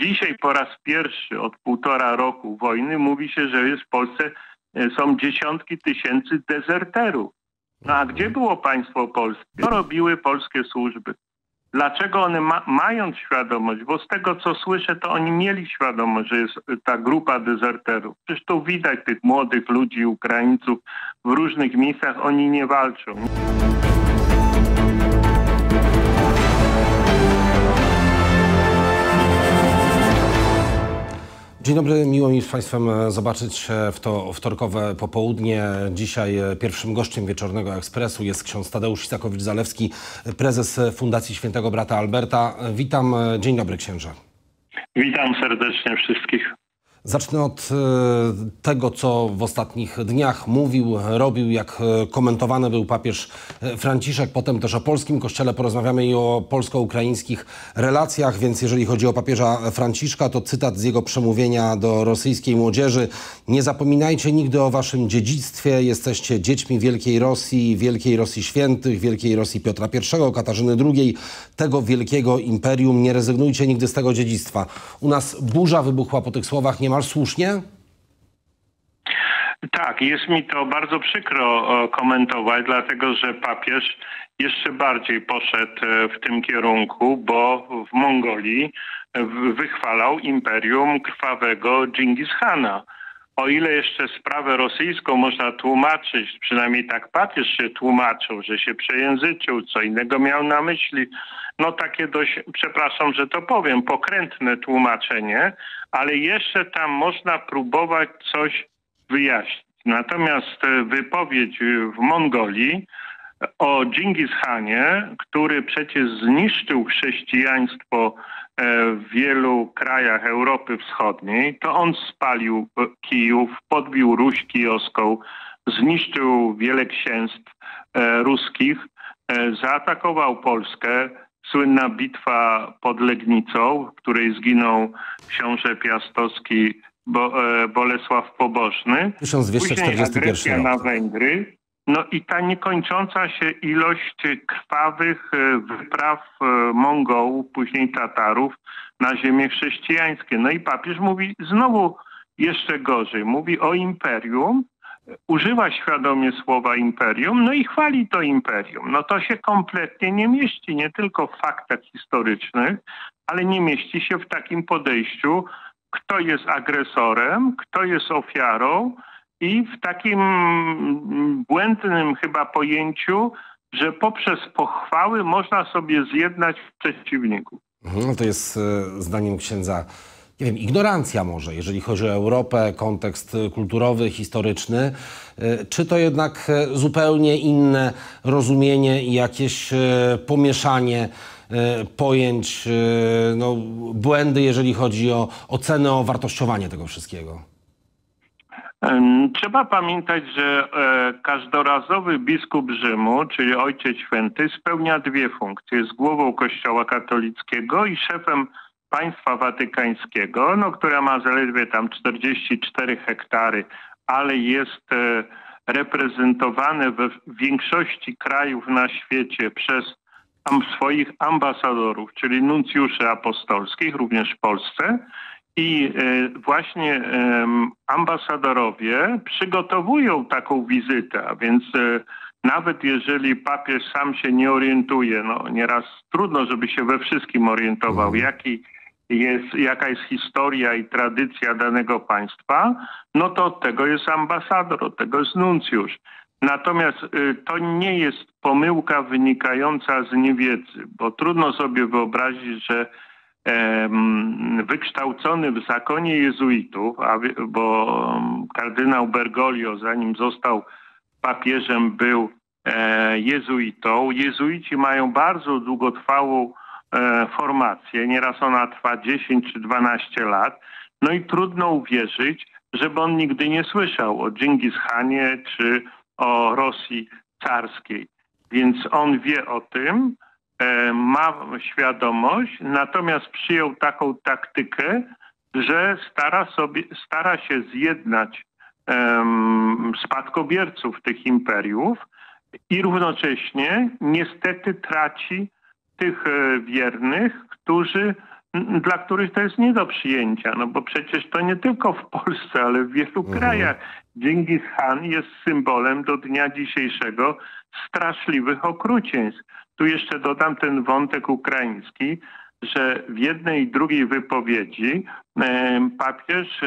Dzisiaj po raz pierwszy od półtora roku wojny mówi się, że jest w Polsce e, są dziesiątki tysięcy dezerterów. No a gdzie było państwo polskie? Co robiły polskie służby? Dlaczego one ma, mając świadomość, bo z tego co słyszę, to oni mieli świadomość, że jest ta grupa dezerterów. Przecież tu widać tych młodych ludzi, Ukraińców w różnych miejscach, oni nie walczą. Dzień dobry, miło mi z Państwem e, zobaczyć w to wtorkowe popołudnie. Dzisiaj e, pierwszym gościem Wieczornego Ekspresu jest ksiądz Tadeusz Isakowicz-Zalewski, prezes Fundacji Świętego Brata Alberta. Witam, e, dzień dobry księże. Witam serdecznie wszystkich. Zacznę od e, tego, co w ostatnich dniach mówił, robił, jak e, komentowany był papież e, Franciszek. Potem też o polskim kościele porozmawiamy i o polsko-ukraińskich relacjach, więc jeżeli chodzi o papieża Franciszka, to cytat z jego przemówienia do rosyjskiej młodzieży. Nie zapominajcie nigdy o waszym dziedzictwie. Jesteście dziećmi Wielkiej Rosji, Wielkiej Rosji Świętych, Wielkiej Rosji Piotra I, Katarzyny II, tego wielkiego imperium. Nie rezygnujcie nigdy z tego dziedzictwa. U nas burza wybuchła po tych słowach. Nie niemal słusznie? Tak, jest mi to bardzo przykro komentować, dlatego że papież jeszcze bardziej poszedł e, w tym kierunku, bo w Mongolii wychwalał imperium krwawego Dżingis Hana. O ile jeszcze sprawę rosyjską można tłumaczyć, przynajmniej tak papież się tłumaczył, że się przejęzyczył, co innego miał na myśli, no takie dość, przepraszam, że to powiem, pokrętne tłumaczenie, ale jeszcze tam można próbować coś wyjaśnić. Natomiast e, wypowiedź w Mongolii o Dżingis Hanie, który przecież zniszczył chrześcijaństwo e, w wielu krajach Europy Wschodniej, to on spalił Kijów, podbił Ruś Kijowską, zniszczył wiele księstw e, ruskich, zaatakował Polskę, słynna bitwa pod Legnicą, w której zginął książę piastowski Bo, e, Bolesław Pobożny. 1241 rok. na Węgry. No i ta niekończąca się ilość krwawych e, wypraw e, Mongołów, później Tatarów na ziemię chrześcijańskie. No i papież mówi znowu jeszcze gorzej. Mówi o imperium, używa świadomie słowa imperium, no i chwali to imperium. No to się kompletnie nie mieści, nie tylko w faktach historycznych, ale nie mieści się w takim podejściu, kto jest agresorem, kto jest ofiarą i w takim błędnym chyba pojęciu, że poprzez pochwały można sobie zjednać przeciwników. No to jest e, zdaniem księdza nie wiem, ignorancja może, jeżeli chodzi o Europę, kontekst kulturowy, historyczny, e, czy to jednak e, zupełnie inne rozumienie i jakieś pomieszanie pojęć, no, błędy, jeżeli chodzi o ocenę, o wartościowanie tego wszystkiego? Trzeba pamiętać, że każdorazowy biskup Rzymu, czyli Ojciec Święty, spełnia dwie funkcje. Jest głową Kościoła katolickiego i szefem państwa watykańskiego, no, która ma zaledwie tam 44 hektary, ale jest e, reprezentowane we większości krajów na świecie przez swoich ambasadorów, czyli nuncjuszy apostolskich, również w Polsce. I e, właśnie ambasadorowie przygotowują taką wizytę, a więc e, nawet jeżeli papież sam się nie orientuje, no nieraz trudno, żeby się we wszystkim orientował, mhm. jaki jest, jaka jest historia i tradycja danego państwa, no to od tego jest ambasador, od tego jest nuncjusz. Natomiast y, to nie jest pomyłka wynikająca z niewiedzy, bo trudno sobie wyobrazić, że wykształcony w zakonie jezuitów, bo kardynał Bergoglio, zanim został papieżem, był e, jezuitą. Jezuici mają bardzo długotrwałą E, formację. Nieraz ona trwa 10 czy 12 lat. No i trudno uwierzyć, żeby on nigdy nie słyszał o Dżingis Hanie czy o Rosji carskiej. Więc on wie o tym, ma świadomość, natomiast przyjął taką taktykę, że stara, sobie, stara się zjednać um, spadkobierców tych imperiów i równocześnie niestety traci tych e, wiernych, którzy dla których to jest nie do przyjęcia, no bo przecież to nie tylko w Polsce, ale w wielu krajach. Dżingis Khan jest symbolem do dnia dzisiejszego straszliwych okrucieństw. Tu jeszcze dodam ten wątek ukraiński, że w jednej i drugiej wypowiedzi papież e,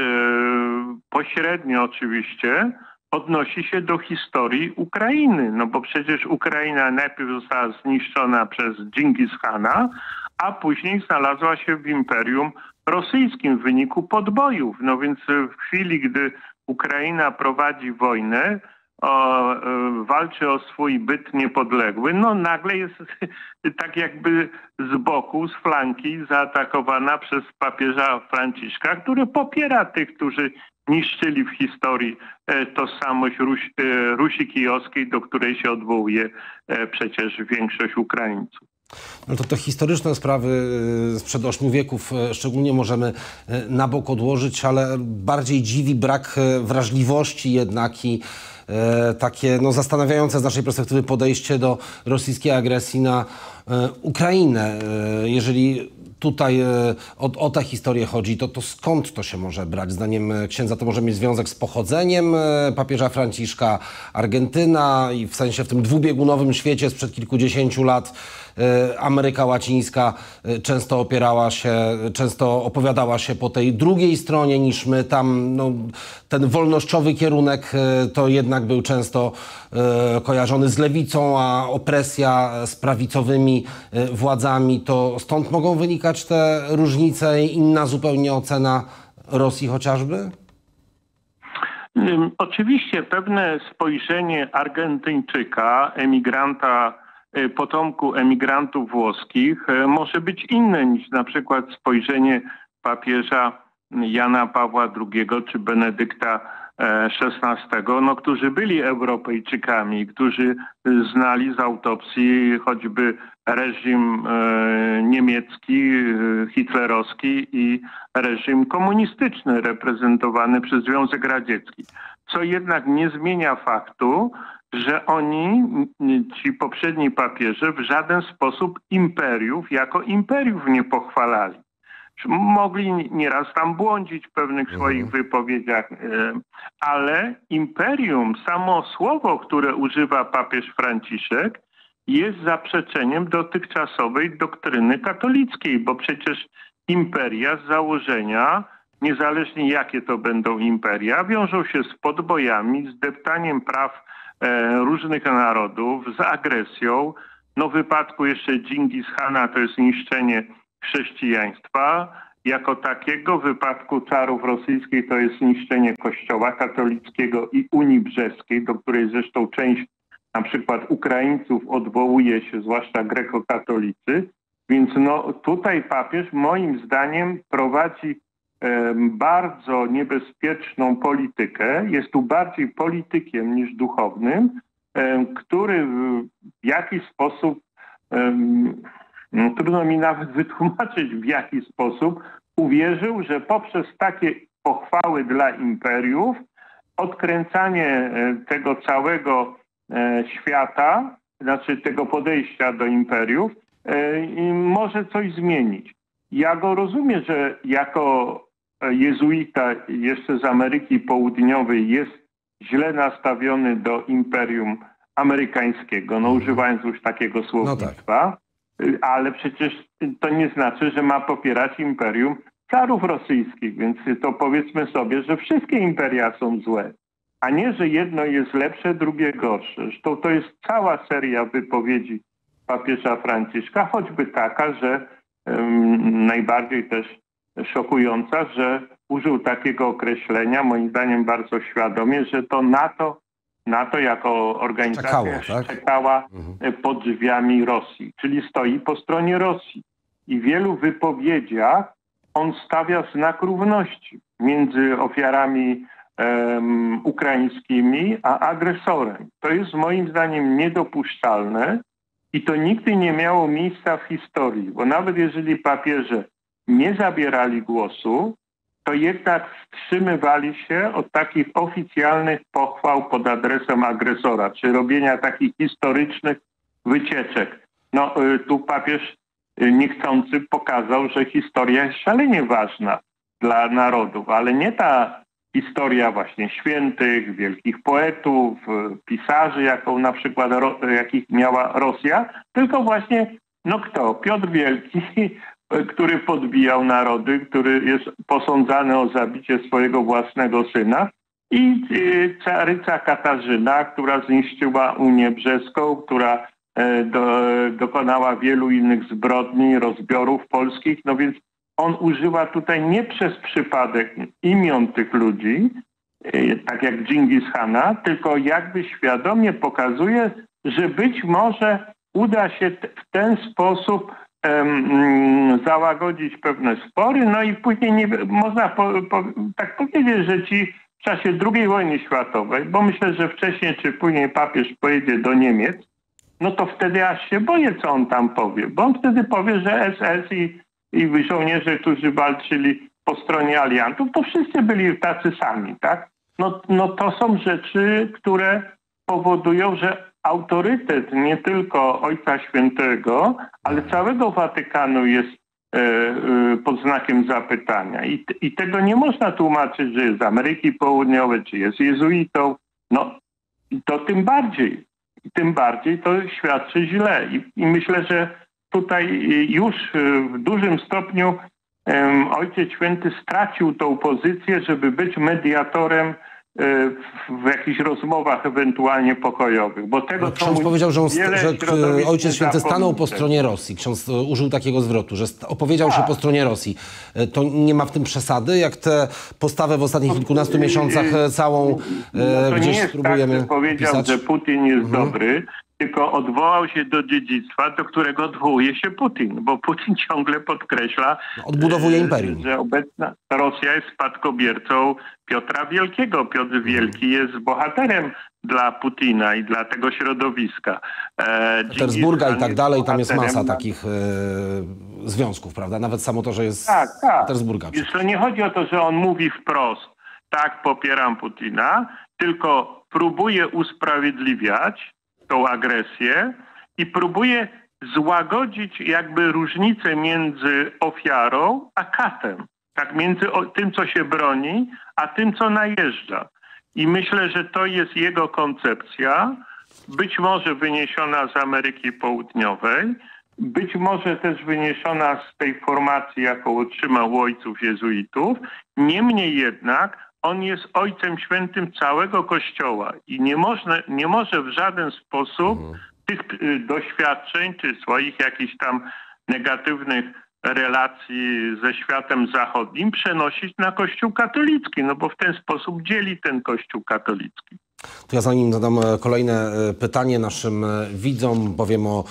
pośrednio oczywiście odnosi się do historii Ukrainy, no bo przecież Ukraina najpierw została zniszczona przez Dżingis Khana, a później znalazła się w Imperium Rosyjskim w wyniku podbojów. No więc w chwili, gdy Ukraina prowadzi wojnę, o, e, walczy o swój byt niepodległy, no nagle jest tak jakby z boku, z flanki zaatakowana przez papieża Franciszka, który popiera tych, którzy niszczyli w historii e, tożsamość Ruś, e, Rusi Kijowskiej, do której się odwołuje przecież większość Ukraińców. No to te historyczne sprawy sprzed ośmiu wieków szczególnie możemy na bok odłożyć, ale bardziej dziwi brak wrażliwości jednak i takie no, zastanawiające z naszej perspektywy podejście do rosyjskiej agresji na Ukrainę. Jeżeli tutaj o, o tę historię chodzi, to, to skąd to się może brać? Zdaniem księdza to może mieć związek z pochodzeniem papieża Franciszka, Argentyna i w sensie w tym dwubiegunowym świecie sprzed kilkudziesięciu lat E, Ameryka Łacińska e, często opierała się, często opowiadała się po tej drugiej stronie niż my. Tam no, ten wolnościowy kierunek e, to jednak był często kojarzony z lewicą, a opresja z prawicowymi władzami. To stąd mogą wynikać te różnice i inna zupełnie ocena Rosji chociażby? Oczywiście pewne spojrzenie Argentyńczyka, emigranta E, potomku emigrantów włoskich e, może być inne niż na przykład spojrzenie papieża Jana Pawła II czy Benedykta XVI, e, no, którzy byli Europejczykami, którzy znali z autopsji choćby reżim niemiecki, hitlerowski i reżim komunistyczny reprezentowany przez Związek Radziecki. Co jednak nie zmienia faktu, że oni, ci poprzedni papieże, w żaden sposób imperiów jako imperiów nie pochwalali. Mogli nieraz tam błądzić w pewnych mhm. swoich wypowiedziach, e, ale imperium, samo słowo, które używa papież Franciszek, jest zaprzeczeniem dotychczasowej doktryny katolickiej, bo przecież imperia z założenia, niezależnie jakie to będą imperia, wiążą się z podbojami, z deptaniem praw różnych narodów z agresją. No w wypadku jeszcze Dżingis Hana to jest niszczenie chrześcijaństwa jako takiego. W wypadku czarów rosyjskich to jest niszczenie kościoła katolickiego i Unii Brzeskiej, do której zresztą część na przykład Ukraińców odwołuje się, zwłaszcza grekokatolicy. Więc no, tutaj papież moim zdaniem prowadzi bardzo niebezpieczną politykę. Jest tu bardziej politykiem niż duchownym, który w jakiś sposób, no, trudno mi nawet wytłumaczyć w jaki sposób, uwierzył, że poprzez takie pochwały dla imperiów, odkręcanie e, tego całego e, świata, znaczy tego podejścia do imperiów, e, może coś zmienić. Ja go rozumiem, że jako jezuita jeszcze z Ameryki Południowej jest źle nastawiony do imperium amerykańskiego, no używając już takiego słownictwa, no tak. ale przecież to nie znaczy, że ma popierać imperium carów rosyjskich, więc to powiedzmy sobie, że wszystkie imperia są złe, a nie, że jedno jest lepsze, drugie gorsze. Zresztą to jest cała seria wypowiedzi papieża Franciszka, choćby taka, że um, najbardziej też szokująca, że użył takiego określenia, moim zdaniem bardzo świadomie, że to NATO, NATO jako organizacja Czekało, tak? czekała mhm. pod drzwiami Rosji, czyli stoi po stronie Rosji. I w wielu wypowiedziach on stawia znak równości między ofiarami um, ukraińskimi a agresorem. To jest moim zdaniem niedopuszczalne i to nigdy nie miało miejsca w historii, bo nawet jeżeli papieże nie zabierali głosu, to jednak wstrzymywali się od takich oficjalnych pochwał pod adresem agresora, czy robienia takich historycznych wycieczek. No y, tu papież niechcący pokazał, że historia jest szalenie ważna dla narodów, ale nie ta historia właśnie świętych, wielkich poetów, y, pisarzy, jaką na przykład jakich miała Rosja, tylko właśnie no kto? Piotr Wielki, który podbijał narody, który jest posądzany o zabicie swojego własnego syna i y, caryca Katarzyna, która zniszczyła Unię Brzeską, która e, do, dokonała wielu innych zbrodni, rozbiorów polskich, no więc on używa tutaj nie przez przypadek imion tych ludzi, e, tak jak Dżingis Hana, tylko jakby świadomie pokazuje, że być może uda się w ten sposób załagodzić pewne spory, no i później nie, można po, po, tak powiedzieć, że ci w czasie II wojny światowej, bo myślę, że wcześniej czy później papież pojedzie do Niemiec, no to wtedy aż się boję, co on tam powie, bo on wtedy powie, że SS i, i żołnierze, którzy walczyli po stronie aliantów, to wszyscy byli tacy sami, tak? No, no to są rzeczy, które powodują, że autorytet nie tylko Ojca Świętego, ale całego Watykanu jest e, e, pod znakiem zapytania. I, I tego nie można tłumaczyć, że jest z Ameryki Południowej, czy jest jezuitą. No to tym bardziej. Tym bardziej to świadczy źle. I, I, myślę, że tutaj już w dużym stopniu um, Ojciec Święty stracił tą pozycję, żeby być mediatorem w jakichś rozmowach ewentualnie pokojowych, bo tego no, Ksiądz powiedział, że, on, że Ojciec Święty stanął po stronie Rosji. Ksiądz e, użył takiego zwrotu, że opowiedział się po stronie Rosji. E, to nie ma w tym przesady, jak tę postawę w ostatnich kilkunastu miesiącach e, całą no to gdzieś nie jest spróbujemy tak, że powiedział, pisać. że Putin jest mhm. dobry, tylko odwołał się do dziedzictwa, do którego odwołuje się Putin, bo Putin ciągle podkreśla, no, odbudowuje imperium. że obecna Rosja jest spadkobiercą Piotra Wielkiego. Piotr Wielki jest bohaterem dla Putina i dla tego środowiska. E, Petersburga i tak dalej, tam jest masa takich e, związków, prawda? Nawet samo to, że jest tak, tak. Petersburga. To nie chodzi o to, że on mówi wprost, tak, popieram Putina, tylko próbuje usprawiedliwiać tą agresję i próbuje złagodzić jakby różnicę między ofiarą a katem. Tak, między tym, co się broni, a tym, co najeżdża. I myślę, że to jest jego koncepcja, być może wyniesiona z Ameryki Południowej, być może też wyniesiona z tej formacji, jaką otrzymał ojców jezuitów. Niemniej jednak on jest ojcem świętym całego Kościoła i nie, można, nie może w żaden sposób mhm. tych y, doświadczeń czy swoich jakichś tam negatywnych relacji ze światem zachodnim przenosić na Kościół katolicki, no bo w ten sposób dzieli ten Kościół katolicki. To ja zanim zadam e, kolejne e, pytanie naszym e, widzom, powiem o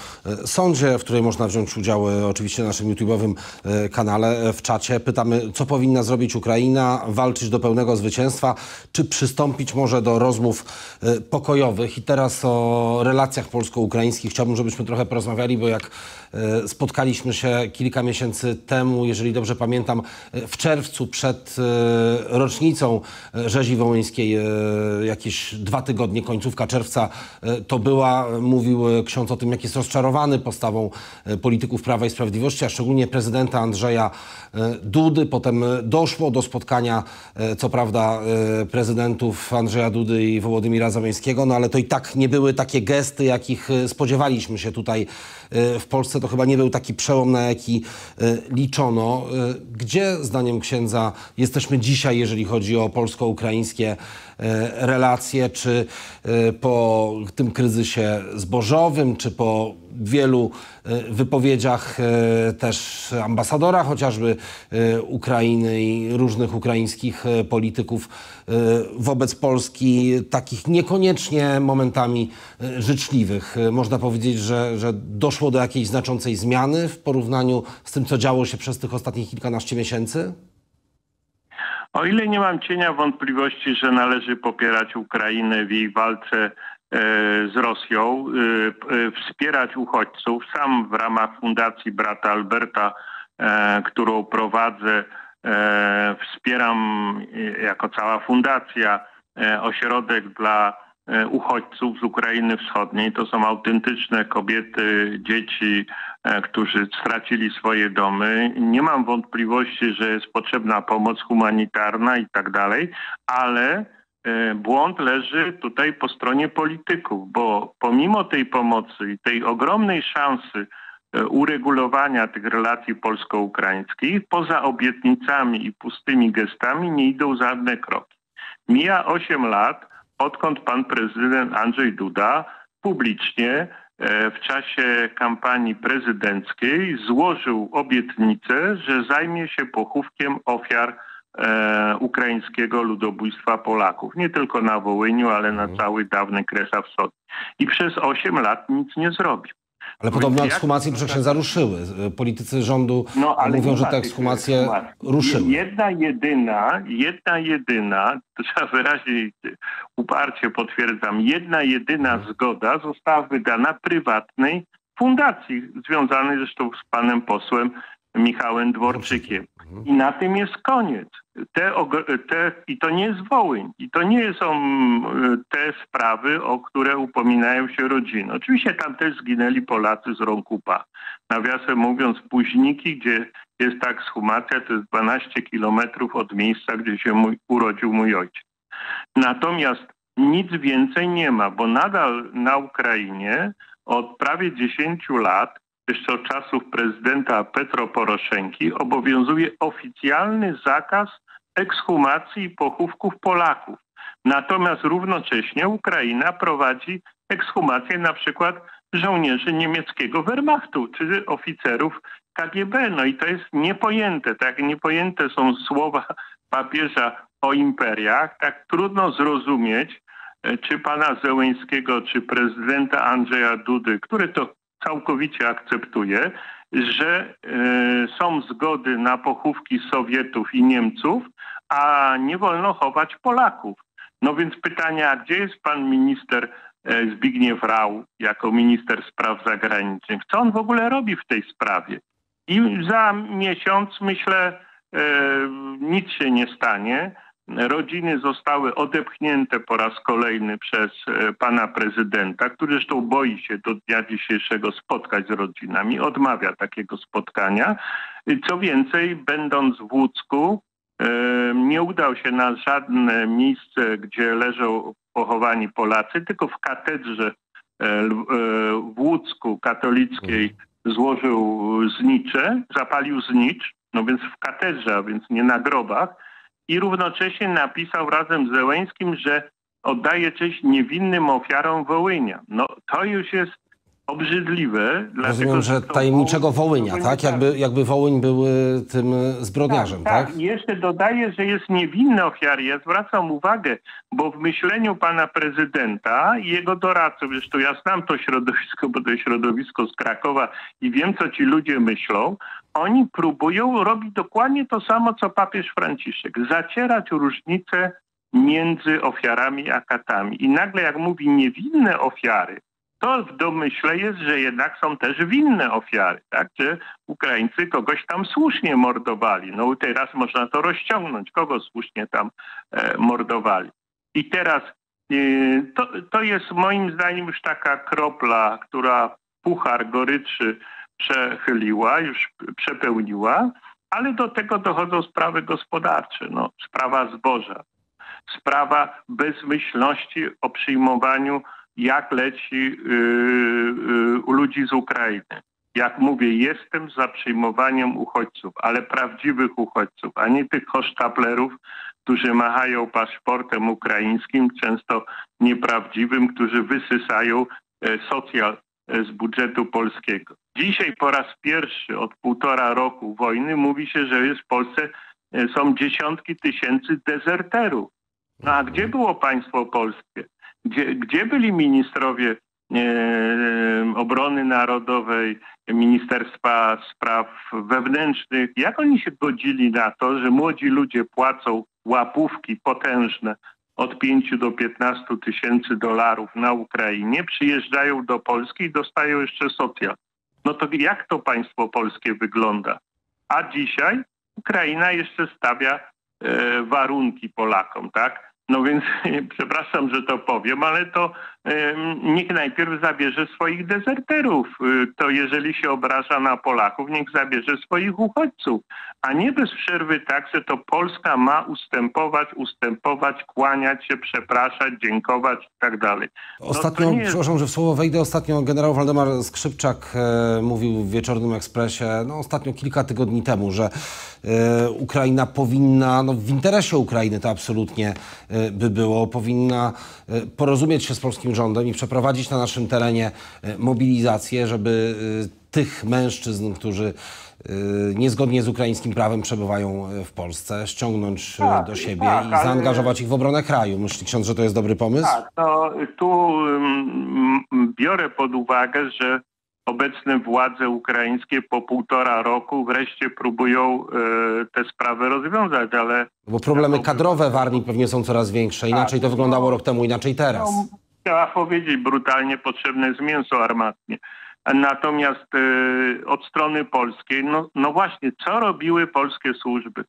sądzie, w której można wziąć udział oczywiście na naszym YouTube'owym kanale w czacie. Pytamy, co powinna zrobić Ukraina, walczyć do pełnego zwycięstwa, czy przystąpić może do rozmów pokojowych. I teraz o relacjach polsko-ukraińskich chciałbym, żebyśmy trochę porozmawiali, bo jak spotkaliśmy się kilka miesięcy temu, jeżeli dobrze pamiętam, w czerwcu przed rocznicą rzezi wołyńskiej, jakieś dwa tygodnie, końcówka czerwca e, to była. Mówił e, ksiądz o tym, jak jest rozczarowany postawą e, polityków Prawa i Sprawiedliwości, a szczególnie prezydenta Andrzeja Dudy. Potem doszło do spotkania, co prawda, prezydentów Andrzeja Dudy i Wołodymira Załęskiego, no ale to i tak nie były takie gesty, jakich spodziewaliśmy się tutaj w Polsce. To chyba nie był taki przełom, na jaki liczono. Gdzie, zdaniem księdza, jesteśmy dzisiaj, jeżeli chodzi o polsko-ukraińskie relacje? czy e, po tym kryzysie zbożowym, czy po wielu e, wypowiedziach e, też ambasadora chociażby Ukrainy i różnych ukraińskich polityków wobec Polski, takich niekoniecznie momentami życzliwych. Można powiedzieć, że, że doszło do jakiejś znaczącej zmiany w porównaniu z tym, co działo się przez tych ostatnich kilkanaście miesięcy? O ile nie mam cienia wątpliwości, że należy popierać Ukrainę w jej walce e, z Rosją, e, e, wspierać uchodźców. Sam w ramach Fundacji Brata Alberta, którą prowadzę, wspieram jako cała fundacja ośrodek dla uchodźców z Ukrainy Wschodniej. To są autentyczne kobiety, dzieci, którzy stracili swoje domy. Nie mam wątpliwości, że jest potrzebna pomoc humanitarna i tak dalej, ale e, błąd leży tutaj po stronie polityków, bo pomimo tej pomocy i tej ogromnej szansy e, uregulowania tych relacji polsko-ukraińskich, poza obietnicami i pustymi gestami nie idą żadne kroki. Mija 8 lat, odkąd pan prezydent Andrzej Duda publicznie e, w czasie kampanii prezydenckiej złożył obietnicę, że zajmie się pochówkiem ofiar e, ukraińskiego ludobójstwa Polaków. Nie tylko na Wołyniu, ale na cały dawny Kresza Wschodni. I przez 8 lat nic nie zrobił. Ale No podobno ekshumacje proszę księdza ruszyły. Politycy rządu No, mówią, że te ekshumacje ruszyły. Jedna jedyna, jedna jedyna, trzeba wyraźnie uparcie potwierdzam, jedna jedyna zgoda została wydana prywatnej fundacji, związanej zresztą z panem posłem Michałem Dworczykiem. Mhm. I na tym jest koniec. Te, te, I to nie jest Wołyń. I to nie są te sprawy, o które upominają się rodziny. Oczywiście tam też zginęli Polacy z rąk UPA. Nawiasem mówiąc, Późniki, gdzie jest ta ekshumacja, to jest 12 kilometrów od miejsca, gdzie się mój, urodził mój ojciec. Natomiast nic więcej nie ma, bo nadal na Ukrainie od prawie 10 lat, jeszcze od czasów prezydenta Petro Poroszenki, obowiązuje oficjalny zakaz ekshumacji pochówków Polaków. Natomiast równocześnie Ukraina prowadzi ekshumację na przykład żołnierzy niemieckiego Wehrmachtu czy oficerów KGB. No i to jest niepojęte. Tak niepojęte są słowa papieża o imperiach, tak trudno zrozumieć, e, czy pana Zełęńskiego, czy prezydenta Andrzeja Dudy, który to całkowicie akceptuje, że e, są zgody na pochówki Sowietów i Niemców, a nie wolno chować Polaków. No więc pytanie, a gdzie jest pan minister e, Zbigniew Rau jako minister spraw zagranicznych? Co on w ogóle robi w tej sprawie? I za miesiąc, myślę, e, nic się nie stanie. Rodziny zostały odepchnięte po raz kolejny przez e, pana prezydenta, który zresztą boi się do dnia dzisiejszego spotkać z rodzinami, odmawia takiego spotkania. Co więcej, będąc w Łódzku, e, nie udał się na żadne miejsce, gdzie leżą pochowani Polacy, tylko w katedrze e, w Łódzku katolickiej złożył znicze, zapalił znicz, no więc w katedrze, a więc nie na grobach i równocześnie napisał razem z Zełęńskim, że oddaje cześć niewinnym ofiarom Wołynia. No to już jest obrzydliwe. dlatego, Rozumiem, że to tajemniczego Wołyń- Wołynia, Wołyń- tak? Jakby, jakby Wołyń był y, tym zbrodniarzem, tak? tak, I jeszcze dodaję, że jest niewinne ofiary. Ja zwracam uwagę, bo w myśleniu pana prezydenta i jego doradców, zresztą ja znam to środowisko, bo to jest środowisko z Krakowa i wiem, co ci ludzie myślą, oni próbują robić dokładnie to samo, co papież Franciszek. Zacierać różnice między ofiarami a katami. I nagle jak mówi niewinne ofiary, to w domyśle jest, że jednak są też winne ofiary, tak? Że Ukraińcy kogoś tam słusznie mordowali. No teraz można to rozciągnąć, kogo słusznie tam e, mordowali. I teraz e, to, to jest moim zdaniem już taka kropla, która puchar goryczy przechyliła, już przepełniła, ale do tego dochodzą sprawy gospodarcze, no, sprawa zboża, sprawa bezmyślności o przyjmowaniu, jak leci yy, yy, u ludzi z Ukrainy. Jak mówię, jestem za przyjmowaniem uchodźców, ale prawdziwych uchodźców, a nie tych hosztaplerów, którzy machają paszportem ukraińskim, często nieprawdziwym, którzy wysysają e, socjal z budżetu polskiego. Dzisiaj po raz pierwszy od półtora roku wojny mówi się, że jest w Polsce e, są dziesiątki tysięcy dezerterów. No a gdzie było państwo polskie? Gdzie, gdzie byli ministrowie e, obrony narodowej, Ministerstwa Spraw Wewnętrznych? Jak oni się godzili na to, że młodzi ludzie płacą łapówki potężne od 5 do 15 tysięcy dolarów na Ukrainie, przyjeżdżają do Polski i dostają jeszcze socjal. No to jak to państwo polskie wygląda? A dzisiaj Ukraina jeszcze stawia e, warunki Polakom, tak? No więc przepraszam, że to powiem, ale to niech najpierw zabierze swoich dezerterów. E, To jeżeli się obraża na Polaków, niech zabierze swoich uchodźców. A nie bez przerwy tak, że to Polska ma ustępować, ustępować, kłaniać się, przepraszać, dziękować i tak dalej. No Ostatnio, nie jest- przepraszam, że w słowo wejdę, ostatnio generał Waldemar Skrzypczak e, mówił w Wieczornym Ekspresie, no ostatnio kilka tygodni temu, że e, Ukraina powinna, no w interesie Ukrainy to absolutnie e, by było, powinna e, porozumieć się z polskim rządem i przeprowadzić na naszym terenie e, mobilizację, żeby e, tych mężczyzn, którzy niezgodnie z ukraińskim prawem przebywają w Polsce, ściągnąć Tak, do siebie tak, i ale- zaangażować ich w obronę kraju. Myśli ksiądz, że to jest dobry pomysł? Tak, to tu mm, biorę pod uwagę, że obecne władze ukraińskie po półtora roku wreszcie próbują e, te sprawy rozwiązać, ale Bo problemy kadrowe w armii pewnie są coraz większe. Inaczej to wyglądało rok temu, inaczej teraz. no, trzeba powiedzieć brutalnie potrzebne jest mięso armatnie. Natomiast e, od strony polskiej, no, no właśnie, co robiły polskie służby?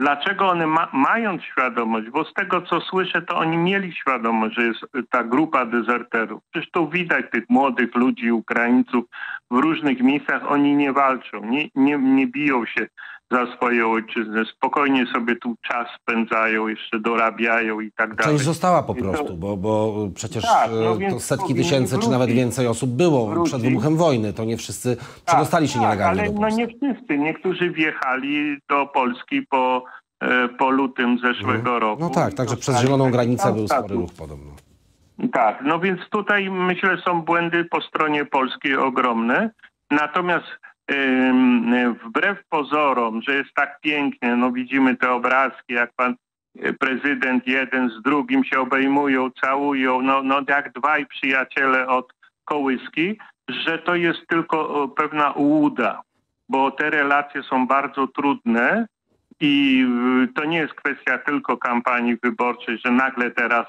Dlaczego one ma, mając świadomość, bo z tego co słyszę, to oni mieli świadomość, że jest ta grupa dezerterów. Przecież tu widać tych młodych ludzi, Ukraińców w różnych miejscach, oni nie walczą, nie, nie, nie biją się za swoje ojczyznę. Spokojnie sobie tu czas spędzają, jeszcze dorabiają i tak dalej. Część została po prostu, bo, bo przecież Tak, no e, to setki tysięcy, czy wrócić. nawet więcej osób było Wrócić. przed wybuchem wojny. To nie wszyscy przedostali się tak, nielegalnie ale do no Polski. nie wszyscy. Niektórzy wjechali do Polski po, e, po lutym zeszłego roku. No tak, także przez zieloną granicę był spory ruch podobno. Tak, no więc tutaj myślę są błędy po stronie polskiej ogromne. Natomiast wbrew pozorom, że jest tak pięknie, no widzimy te obrazki, jak pan e, prezydent jeden z drugim się obejmują, całują, no, no jak dwaj przyjaciele od kołyski, że to jest tylko pewna ułuda, bo te relacje są bardzo trudne i to nie jest kwestia tylko kampanii wyborczej, że nagle teraz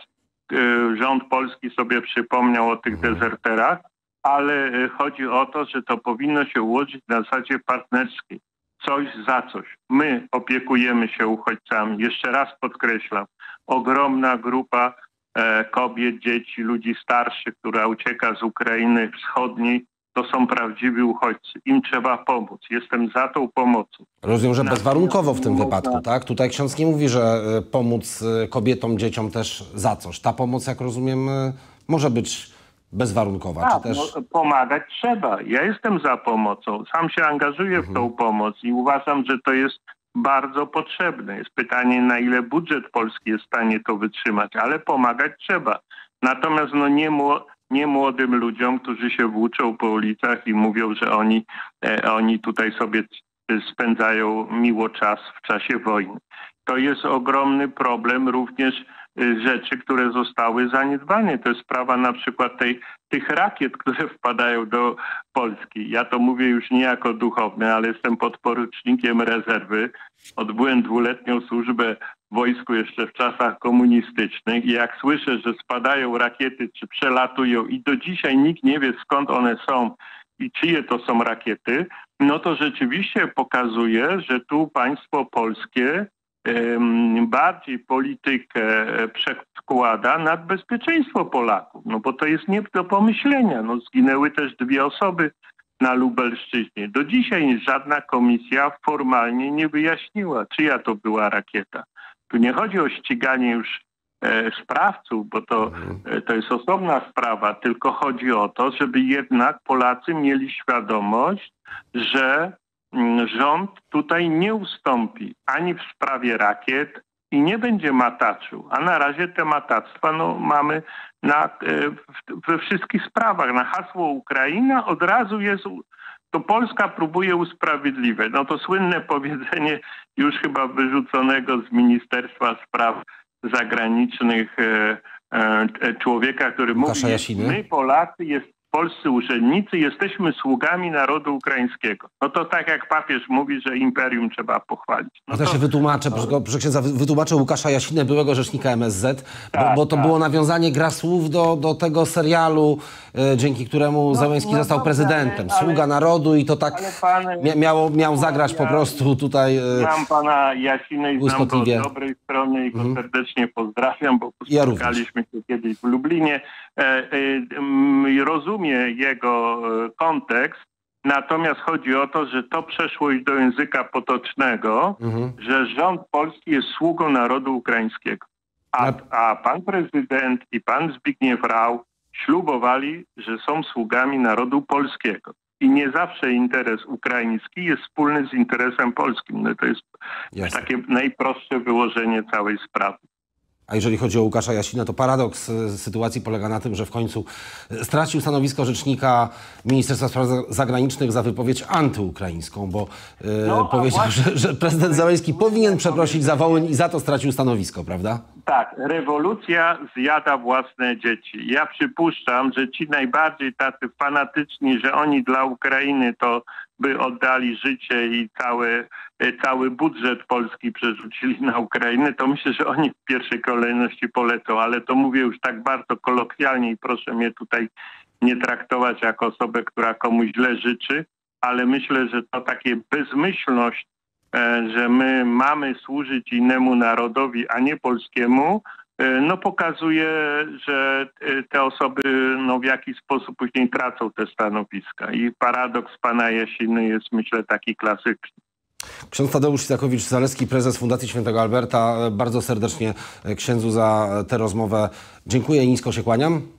y, rząd polski sobie przypomniał o tych dezerterach, ale y, chodzi o to, że to powinno się ułożyć na zasadzie partnerskiej. Coś za coś. My opiekujemy się uchodźcami. Jeszcze raz podkreślam, ogromna grupa e, kobiet, dzieci, ludzi starszych, która ucieka z Ukrainy wschodniej, to są prawdziwi uchodźcy. Im trzeba pomóc. Jestem za tą pomocą. Rozumiem, że Na- bezwarunkowo w tym można- wypadku, tak? Tutaj ksiądz nie mówi, że e, pomóc e, kobietom, dzieciom też za coś. Ta pomoc, jak rozumiem, e, może być bezwarunkowa, Tak, czy też... no, pomagać trzeba. Ja jestem za pomocą. Sam się angażuję w tą pomoc i uważam, że to jest bardzo potrzebne. Jest pytanie, na ile budżet polski jest w stanie to wytrzymać, ale pomagać trzeba. Natomiast no, nie, mło, nie młodym ludziom, którzy się włóczą po ulicach i mówią, że oni, e, oni tutaj sobie c- spędzają miło czas w czasie wojny. To jest ogromny problem również rzeczy, które zostały zaniedbane. To jest sprawa na przykład tej, tych rakiet, które wpadają do Polski. Ja to mówię już nie jako duchowny, ale jestem podporucznikiem rezerwy. Odbyłem dwuletnią służbę w wojsku jeszcze w czasach komunistycznych i jak słyszę, że spadają rakiety czy przelatują i do dzisiaj nikt nie wie skąd one są i czyje to są rakiety, no to rzeczywiście pokazuje, że tu państwo polskie bardziej politykę przedkłada nad bezpieczeństwo Polaków, no bo to jest nie do pomyślenia. No, zginęły też dwie osoby na Lubelszczyźnie. Do dzisiaj żadna komisja formalnie nie wyjaśniła, czyja to była rakieta. Tu nie chodzi o ściganie już e, sprawców, bo to, e, to jest osobna sprawa, tylko chodzi o to, żeby jednak Polacy mieli świadomość, że rząd tutaj nie ustąpi ani w sprawie rakiet i nie będzie mataczył. A na razie te matactwa no, mamy na, e, we wszystkich sprawach. Na hasło Ukraina od razu jest, to Polska próbuje usprawiedliwiać. No to słynne powiedzenie już chyba wyrzuconego z Ministerstwa Spraw Zagranicznych e, e, e, człowieka, który Łukasza mówi, Jasiny? my Polacy jest, polscy urzędnicy jesteśmy sługami narodu ukraińskiego. No to tak jak papież mówi, że imperium trzeba pochwalić. No No to się wytłumaczę, proszę, proszę księdza, wy- wytłumaczę Łukasza Jasinę, byłego rzecznika MSZ, bo, Tak, bo to tak. było nawiązanie gra słów do, do tego serialu, e, dzięki któremu Załęski no został prezydentem. ale- Sługa narodu i to tak pan- mia, miało, miał zagrać po ja- prostu tutaj... e, Znam pana Jasinę i znam od dobrej strony i go serdecznie pozdrawiam, bo Ja spotkaliśmy się kiedyś w Lublinie. E, e, mm, rozumie jego e, kontekst, natomiast chodzi o to, że to przeszło już do języka potocznego, Mhm. że rząd polski jest sługą narodu ukraińskiego. A, a pan prezydent i pan Zbigniew Rau ślubowali, że są sługami narodu polskiego. I nie zawsze interes ukraiński jest wspólny z interesem polskim. No to jest Jasne. takie najprostsze wyłożenie całej sprawy. A jeżeli chodzi o Łukasza Jasina, to paradoks e, sytuacji polega na tym, że w końcu e, stracił stanowisko rzecznika Ministerstwa Spraw Za- Zagranicznych za wypowiedź antyukraińską, bo e, No, powiedział, właśnie- że, że prezydent Załęski powinien przeprosić za Wołyń i za to stracił stanowisko, prawda? Tak, rewolucja zjada własne dzieci. Ja przypuszczam, że ci najbardziej tacy fanatyczni, że oni dla Ukrainy to by oddali życie i cały, e, cały budżet polski przerzucili na Ukrainę, to myślę, że oni w pierwszej kolejności polecą, ale to mówię już tak bardzo kolokwialnie i proszę mnie tutaj nie traktować jako osobę, która komuś źle życzy, ale myślę, że to takie bezmyślność e, że my mamy służyć innemu narodowi, a nie polskiemu, no pokazuje, że e, te osoby no, w jakiś sposób później tracą te stanowiska. I paradoks pana Jasiny jest myślę taki klasyczny. Ksiądz Tadeusz Isakowicz-Zaleski, prezes Fundacji Świętego Alberta. e, Bardzo serdecznie e, księdzu za tę rozmowę dziękuję i nisko się kłaniam.